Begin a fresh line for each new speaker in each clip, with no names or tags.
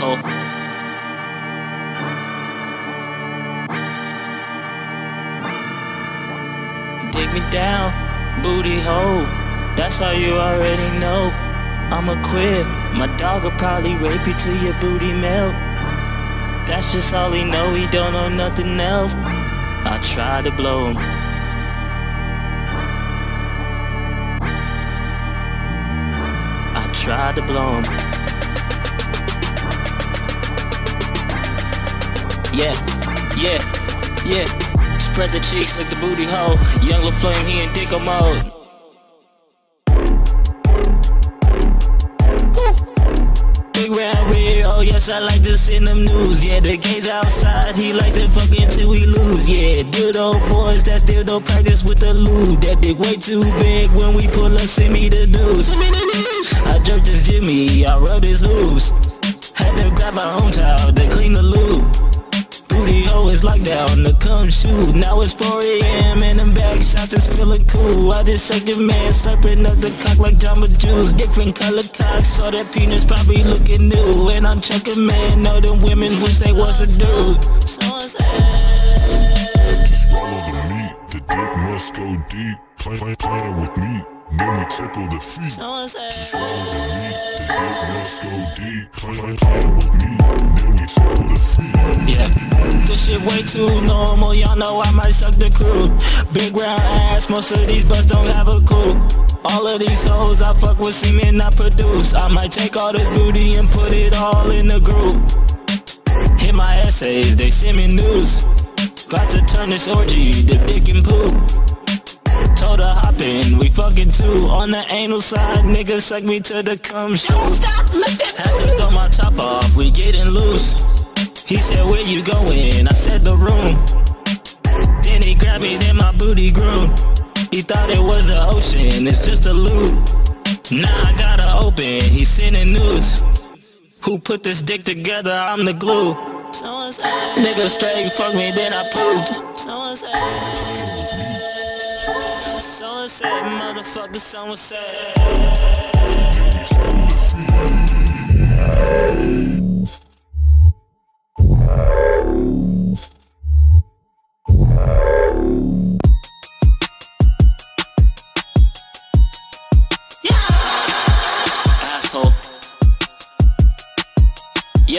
Asshole. Dig me down, booty hole. That's all you already know. I'ma quit. My dog will probably rape you till your booty melt. That's just all he know, he don't know nothing else. I try to blow him. I try to blow him. Yeah, yeah, yeah. Spread the cheeks like the booty hole. Young LaFlame, he in dicko mode. Oh yes, I like to send them news. Yeah, the game's outside, he like to fuck until we lose. Yeah, dildo boys, that's dildo practice with the lube. That dick way too big when we pull up, send me the news. I jerked this Jimmy, I rubbed his hooves. Had to grab my own towel shoot. Now it's 4 a.m. and I'm back shots is feeling cool. I just sucked the man, slurping up the cock like Jamba Juice. Different color cock, so that penis probably looking new. And I'm chucking man, know them women wish they was a dude.
Just swallow the meat, the dick must go deep. Play, play, playing with me, then we tickle the feet. Just swallow the meat, the dick must go deep. Play, play, playing with me,
shit way too normal. Y'all know I might suck the crew. Big round ass, most of these butts don't have a clue. All of these hoes I fuck with semen I produce. I might take all this booty and put it all in the group. Hit my essays, they send me news. Got to turn this orgy to dick and poop. Told her hop in, we fucking two. On the anal side, nigga suck me to the cum shoot. Had to throw my top off, we getting loose. He said, where you going? I said the room. Then he grabbed me, then my booty grew. He thought it was the ocean, it's just a loop. Now I gotta open, he's sending news. Who put this dick together? I'm the glue. Nigga straight fuck me, then I pooped. Someone said, someone said, motherfucker, someone said.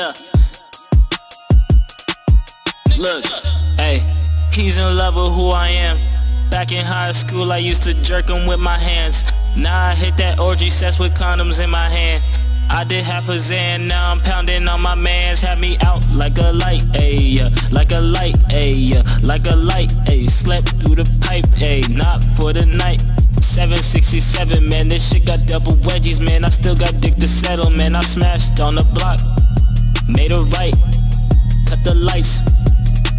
Yeah. Look, hey, he's in love with who I am. Back in high school, I used to jerk him with my hands. Now I hit that orgy sex with condoms in my hand. I did half a Xan, now I'm pounding on my mans. Had me out like a light, ayy, like a light, ayy, like a light, ayy. Slept through the pipe, ayy, not for the night. 767, man, this shit got double wedgies, man. I still got dick to settle, man. I smashed on the block, made a right, cut the lights,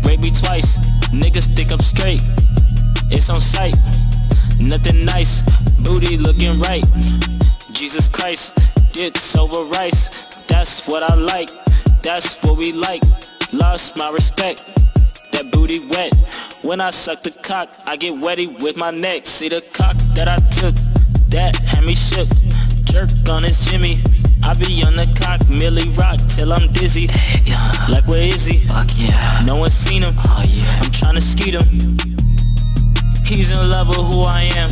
rape me twice. Niggas think I'm straight, it's on sight. Nothing nice, booty looking right. Jesus Christ, dicks over rice. That's what I like, that's what we like. Lost my respect, that booty wet. When I suck the cock, I get wetty with my neck. See the cock that I took, that had me shook. Jerk on his Jimmy. I be on the cock, Millie rock till I'm dizzy.
Yeah,
Like where is he?
fuck yeah.
No one's seen him.
Oh yeah.
I'm tryna skeet him. He's in love with who I am.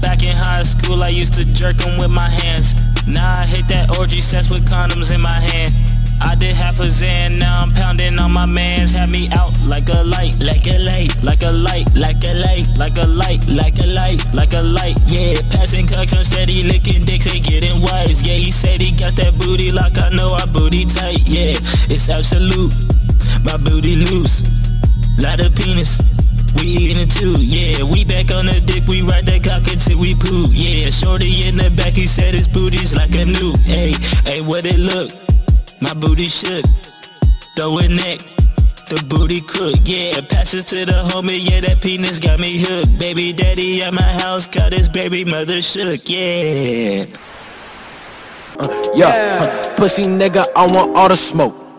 Back in high school, I used to jerk him with my hands. Now I hit that orgy sex with condoms in my hand. I did half a Xan, now I'm pounding on my mans. Had me out like a light, like a light, like a light, like a light, like a light, like a light, like a light. Yeah, passing cucks, I'm steady licking dicks, ain't getting wise. Yeah, he said he got that booty like I know I booty tight. Yeah, it's absolute, my booty loose, lot of penis. We eating too, yeah. We back on the dick, we ride that cock until we poop, yeah. Shorty in the back, he said his booty's like a new, hey, hey, what it look? My booty shook, throw it neck, the booty cook, yeah. Pass it to the homie, yeah. That penis got me hooked. Baby daddy at my house, got his baby mother shook, yeah.
Yeah, pussy nigga, I want all the smoke.